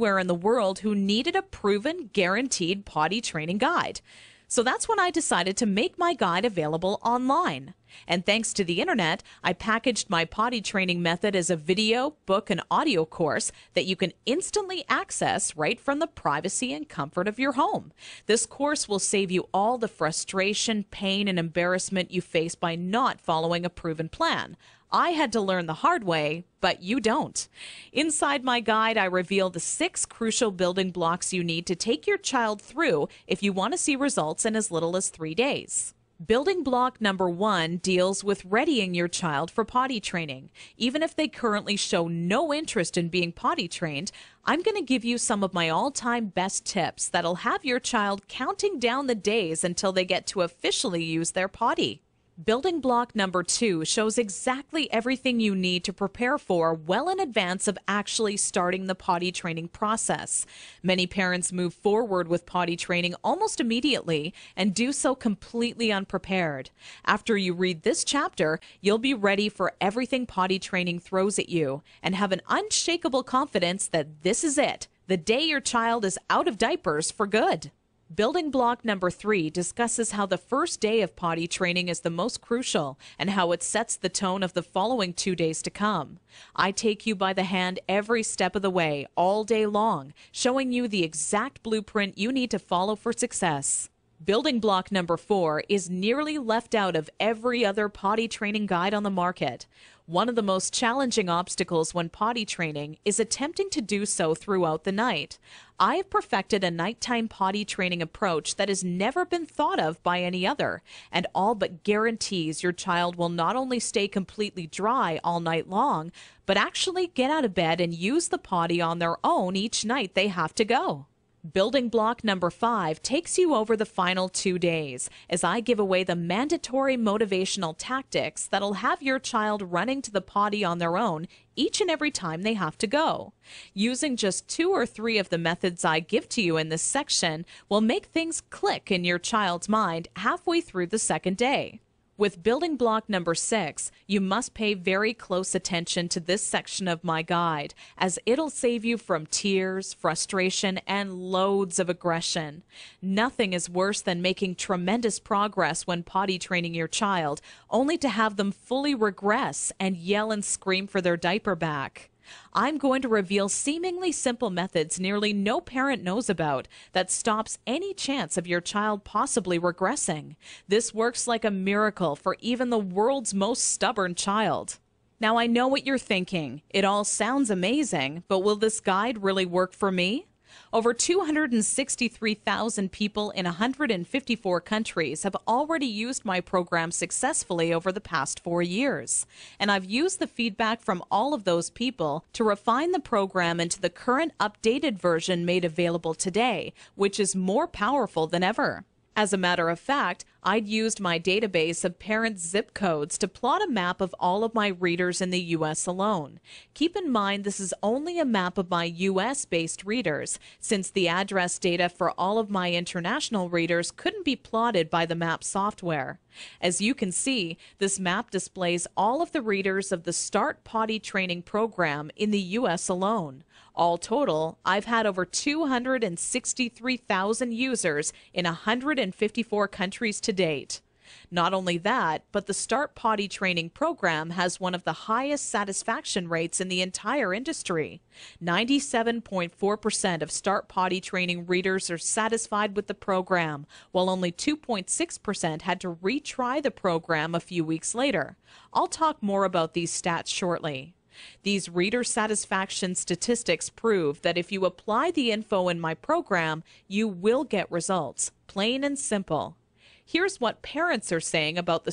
anywhere in the world who needed a proven, guaranteed potty training guide. So that's when I decided to make my guide available online. And thanks to the internet, I packaged my potty training method as a video, book, and audio course that you can instantly access right from the privacy and comfort of your home. This course will save you all the frustration, pain, and embarrassment you face by not following a proven plan. I had to learn the hard way, but you don't. Inside my guide, I reveal the six crucial building blocks you need to take your child through if you want to see results in as little as three days. Building block number one deals with readying your child for potty training. Even if they currently show no interest in being potty trained, I'm going to give you some of my all time best tips that'll have your child counting down the days until they get to officially use their potty. Building block number two shows exactly everything you need to prepare for well in advance of actually starting the potty training process. Many parents move forward with potty training almost immediately and do so completely unprepared. After you read this chapter, you'll be ready for everything potty training throws at you and have an unshakable confidence that this is it, the day your child is out of diapers for good. Building block number three discusses how the first day of potty training is the most crucial and how it sets the tone of the following two days to come. I take you by the hand every step of the way, all day long, showing you the exact blueprint you need to follow for success. Building block number four is nearly left out of every other potty training guide on the market. One of the most challenging obstacles when potty training is attempting to do so throughout the night. I have perfected a nighttime potty training approach that has never been thought of by any other, and all but guarantees your child will not only stay completely dry all night long, but actually get out of bed and use the potty on their own each night they have to go. Building block number five takes you over the final two days as I give away the mandatory motivational tactics that'll have your child running to the potty on their own each and every time they have to go. Using just two or three of the methods I give to you in this section will make things click in your child's mind halfway through the second day. With building block number six, you must pay very close attention to this section of my guide, as it'll save you from tears, frustration, and loads of aggression. Nothing is worse than making tremendous progress when potty training your child, only to have them fully regress and yell and scream for their diaper back. I'm going to reveal seemingly simple methods nearly no parent knows about that stops any chance of your child possibly regressing. This works like a miracle for even the world's most stubborn child. Now, I know what you're thinking. It all sounds amazing, but will this guide really work for me? Over 263,000 people in 154 countries have already used my program successfully over the past four years. And I've used the feedback from all of those people to refine the program into the current updated version made available today, which is more powerful than ever. As a matter of fact, I'd used my database of parent zip codes to plot a map of all of my readers in the U.S. alone. Keep in mind this is only a map of my U.S. based readers, since the address data for all of my international readers couldn't be plotted by the map software. As you can see, this map displays all of the readers of the Start Potty Training program in the U.S. alone. All total, I've had over 263,000 users in 154 countries to date. Not only that, but the Start Potty Training program has one of the highest satisfaction rates in the entire industry. 97.4% of Start Potty Training readers are satisfied with the program, while only 2.6% had to retry the program a few weeks later. I'll talk more about these stats shortly. These reader satisfaction statistics prove that if you apply the info in my program, you will get results, plain and simple. Here's what parents are saying about the